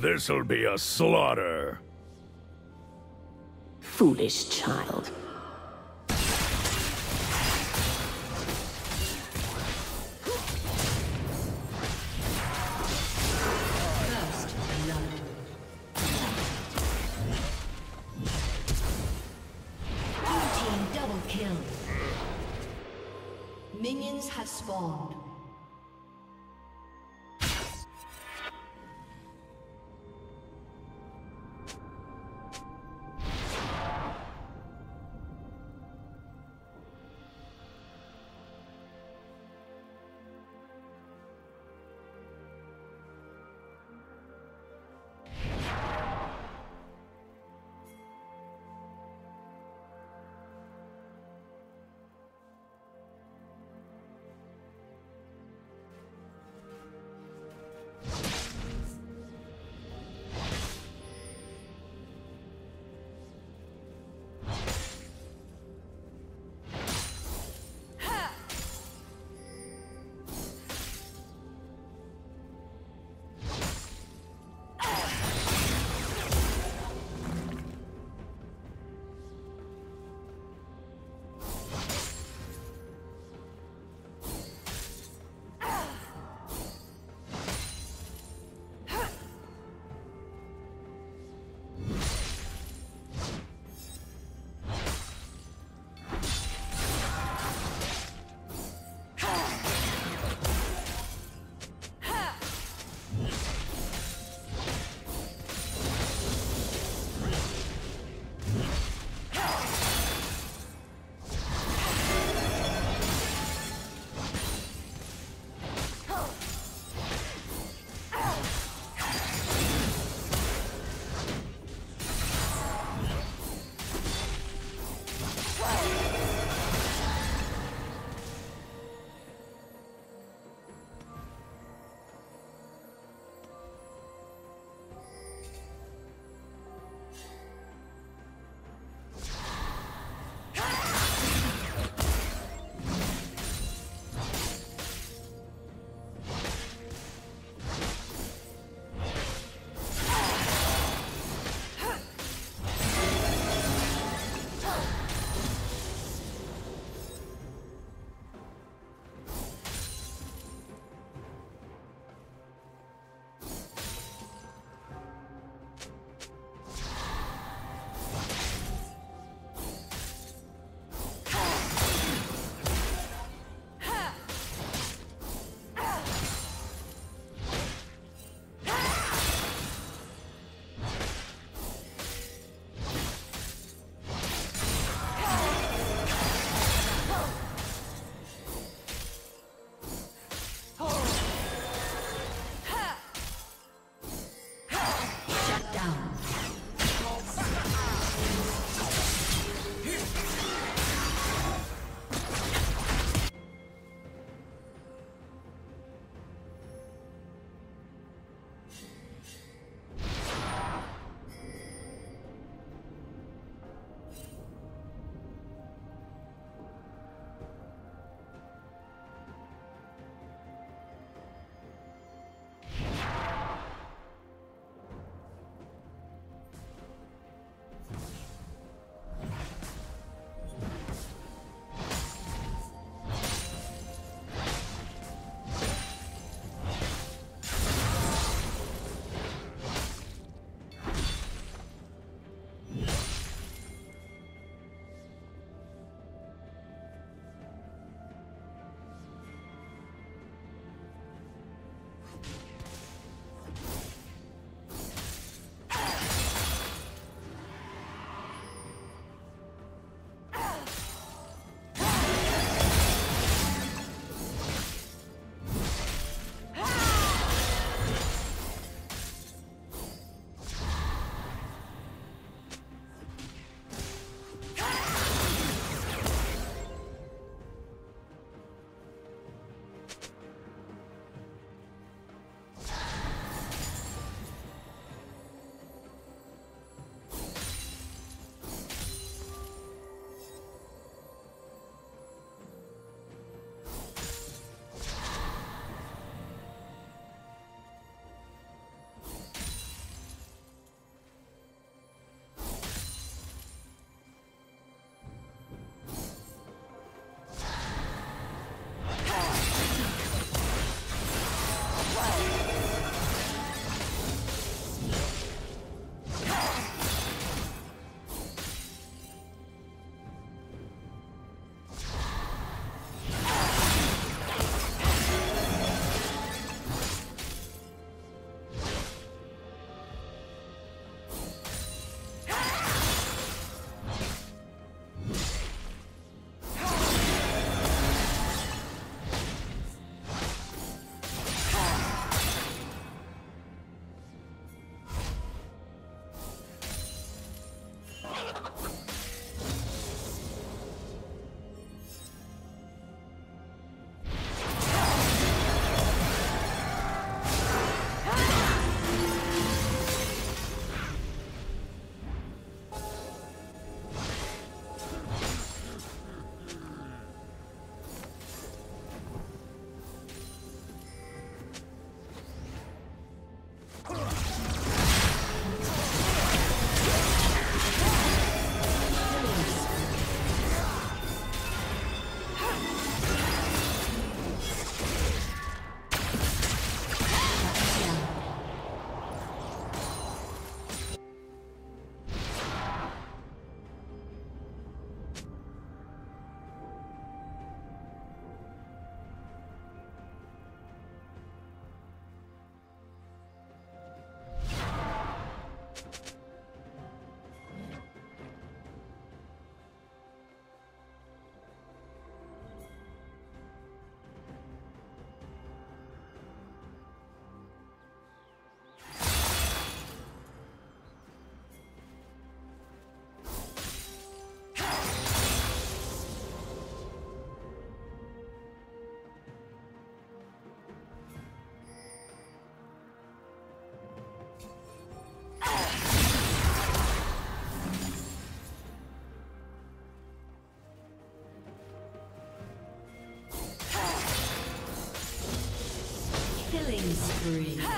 This'll be a slaughter. Foolish child. First blood. Team double kill. Minions have spawned. Spree.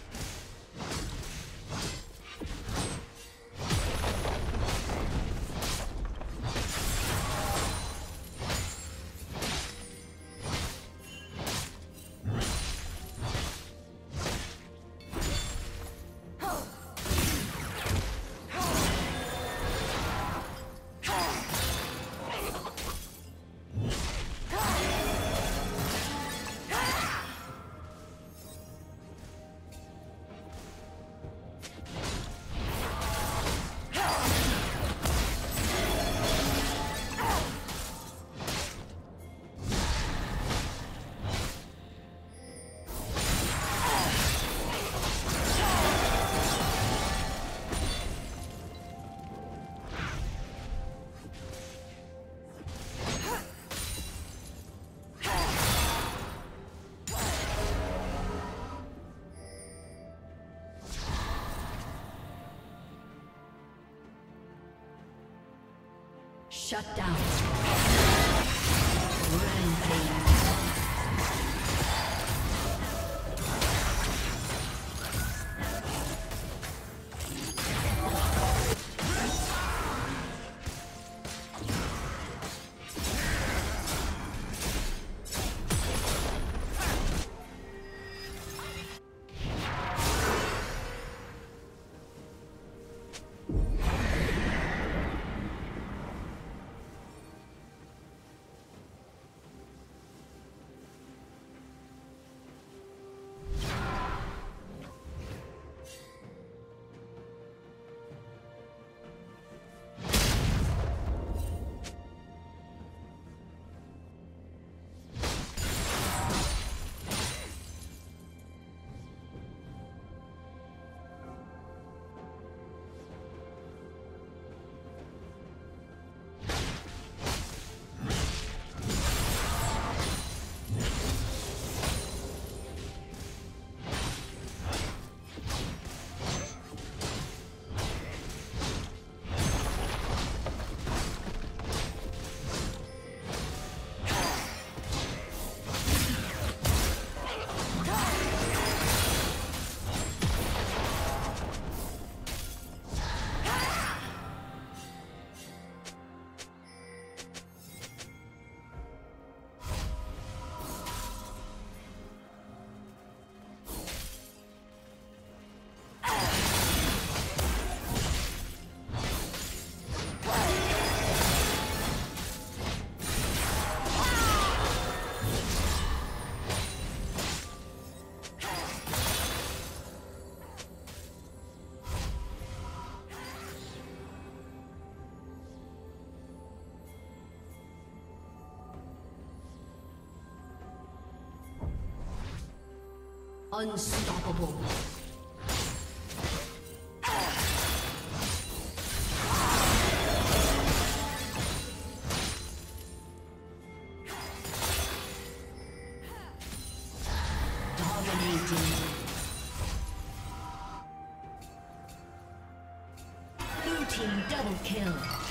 Shut down. Rampage. Unstoppable. Team double kill.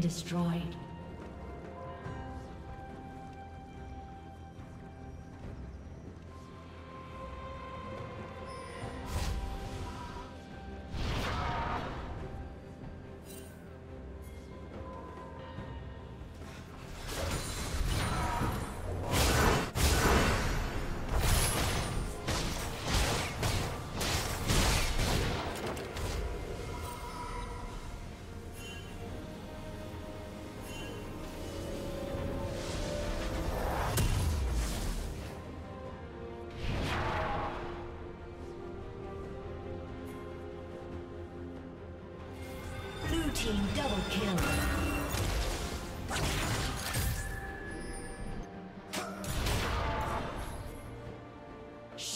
Destroyed.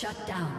Shut down.